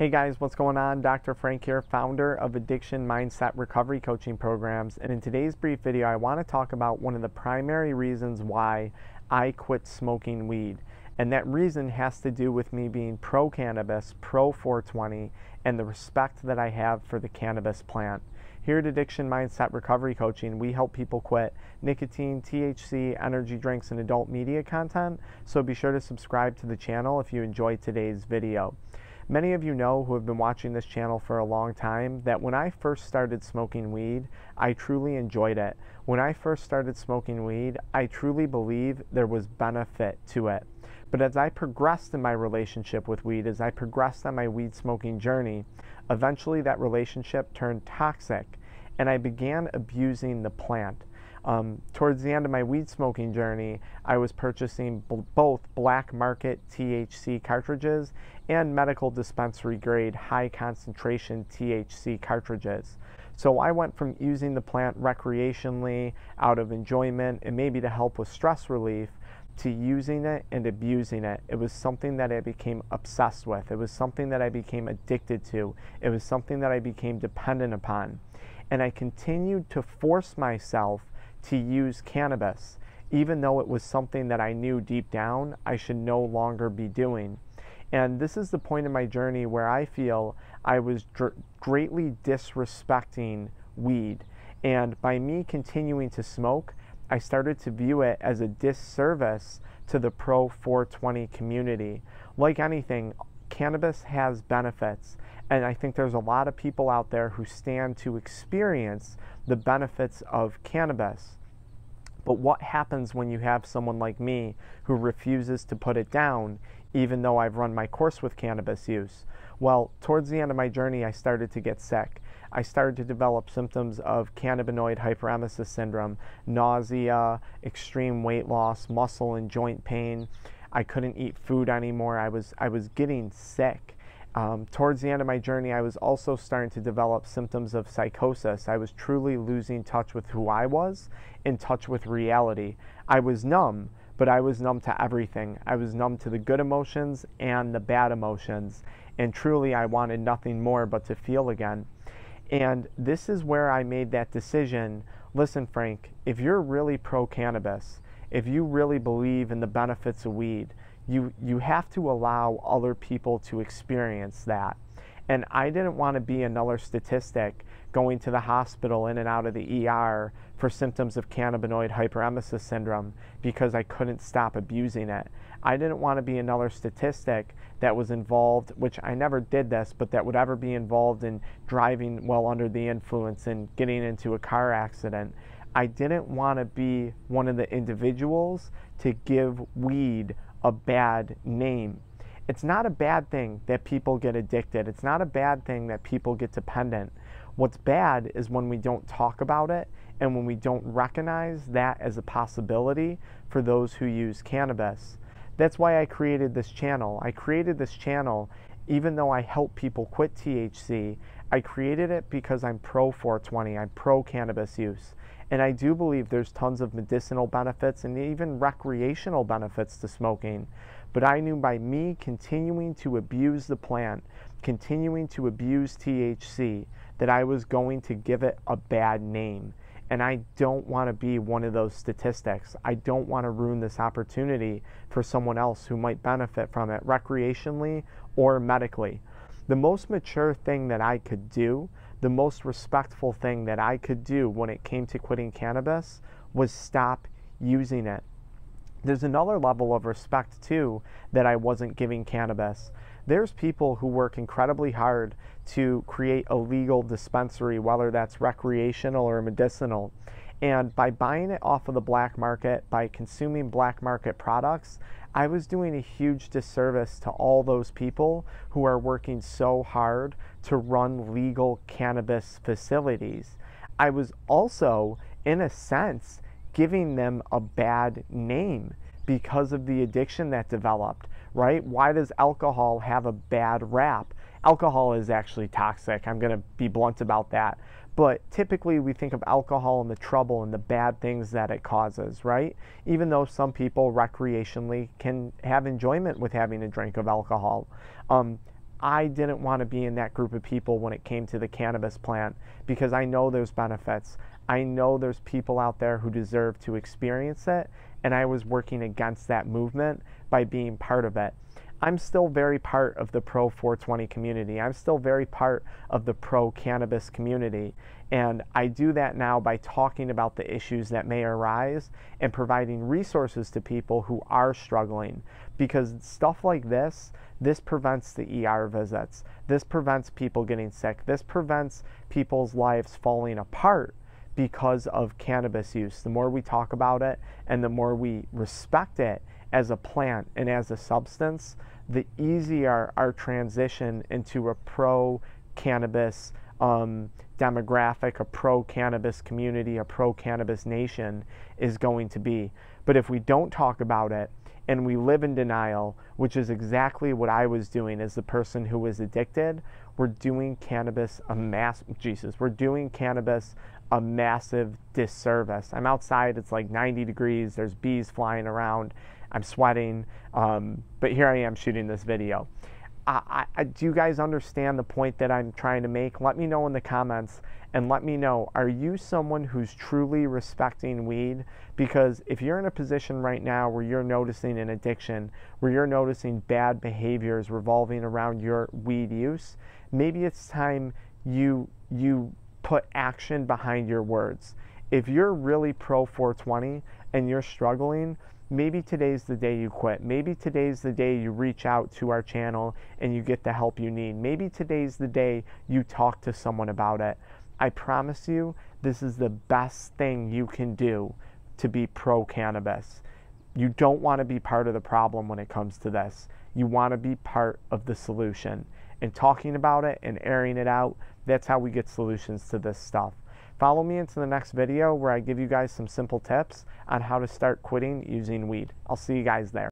Hey guys, what's going on? Dr. Frank here, founder of Addiction Mindset Recovery Coaching Programs. And in today's brief video, I want to talk about one of the primary reasons why I quit smoking weed. And that reason has to do with me being pro cannabis, pro 420, and the respect that I have for the cannabis plant. Here at Addiction Mindset Recovery Coaching, we help people quit nicotine, THC, energy drinks, and adult media content. So be sure to subscribe to the channel if you enjoyed today's video. Many of you know who have been watching this channel for a long time that when I first started smoking weed, I truly enjoyed it. When I first started smoking weed, I truly believe there was benefit to it. But as I progressed in my relationship with weed, as I progressed on my weed smoking journey, eventually that relationship turned toxic and I began abusing the plant. Um, towards the end of my weed smoking journey, I was purchasing both black market THC cartridges and medical dispensary grade high concentration THC cartridges. So I went from using the plant recreationally out of enjoyment and maybe to help with stress relief to using it and abusing it. It was something that I became obsessed with. It was something that I became addicted to. It was something that I became dependent upon. And I continued to force myself to use cannabis, even though it was something that I knew deep down I should no longer be doing. And this is the point in my journey where I feel I was dr- greatly disrespecting weed. And by me continuing to smoke, I started to view it as a disservice to the pro 420 community. Like anything, cannabis has benefits. And I think there's a lot of people out there who stand to experience the benefits of cannabis. But what happens when you have someone like me who refuses to put it down, even though I've run my course with cannabis use? Well, towards the end of my journey, I started to get sick. I started to develop symptoms of cannabinoid hyperemesis syndrome, nausea, extreme weight loss, muscle and joint pain. I couldn't eat food anymore. I was, I was getting sick. Um, towards the end of my journey, I was also starting to develop symptoms of psychosis. I was truly losing touch with who I was, in touch with reality. I was numb, but I was numb to everything. I was numb to the good emotions and the bad emotions. And truly, I wanted nothing more but to feel again. And this is where I made that decision. Listen, Frank, if you're really pro cannabis, if you really believe in the benefits of weed, you you have to allow other people to experience that. And I didn't want to be another statistic going to the hospital in and out of the ER for symptoms of cannabinoid hyperemesis syndrome because I couldn't stop abusing it. I didn't want to be another statistic that was involved, which I never did this, but that would ever be involved in driving while under the influence and getting into a car accident. I didn't want to be one of the individuals to give weed a bad name. It's not a bad thing that people get addicted. It's not a bad thing that people get dependent. What's bad is when we don't talk about it and when we don't recognize that as a possibility for those who use cannabis. That's why I created this channel. I created this channel even though I help people quit THC. I created it because I'm pro 420, I'm pro cannabis use. And I do believe there's tons of medicinal benefits and even recreational benefits to smoking. But I knew by me continuing to abuse the plant, continuing to abuse THC, that I was going to give it a bad name. And I don't want to be one of those statistics. I don't want to ruin this opportunity for someone else who might benefit from it recreationally or medically. The most mature thing that I could do the most respectful thing that I could do when it came to quitting cannabis was stop using it. There's another level of respect too that I wasn't giving cannabis. There's people who work incredibly hard to create a legal dispensary, whether that's recreational or medicinal. And by buying it off of the black market, by consuming black market products, I was doing a huge disservice to all those people who are working so hard to run legal cannabis facilities. I was also, in a sense, giving them a bad name because of the addiction that developed, right? Why does alcohol have a bad rap? Alcohol is actually toxic. I'm going to be blunt about that. But typically, we think of alcohol and the trouble and the bad things that it causes, right? Even though some people recreationally can have enjoyment with having a drink of alcohol. Um, I didn't want to be in that group of people when it came to the cannabis plant because I know there's benefits. I know there's people out there who deserve to experience it, and I was working against that movement by being part of it. I'm still very part of the pro 420 community. I'm still very part of the pro cannabis community. And I do that now by talking about the issues that may arise and providing resources to people who are struggling. Because stuff like this, this prevents the ER visits. This prevents people getting sick. This prevents people's lives falling apart because of cannabis use. The more we talk about it and the more we respect it as a plant and as a substance, the easier our transition into a pro cannabis um, demographic, a pro cannabis community, a pro cannabis nation is going to be. But if we don't talk about it and we live in denial, which is exactly what I was doing as the person who was addicted, we're doing cannabis a mass Jesus, we're doing cannabis a massive disservice. I'm outside, it's like 90 degrees, there's bees flying around, I'm sweating, um, but here I am shooting this video. I, I, do you guys understand the point that I'm trying to make? Let me know in the comments and let me know are you someone who's truly respecting weed? Because if you're in a position right now where you're noticing an addiction, where you're noticing bad behaviors revolving around your weed use, maybe it's time you you put action behind your words. If you're really pro 420 and you're struggling, maybe today's the day you quit. Maybe today's the day you reach out to our channel and you get the help you need. Maybe today's the day you talk to someone about it. I promise you, this is the best thing you can do to be pro cannabis. You don't want to be part of the problem when it comes to this. You want to be part of the solution. And talking about it and airing it out, that's how we get solutions to this stuff. Follow me into the next video where I give you guys some simple tips on how to start quitting using weed. I'll see you guys there.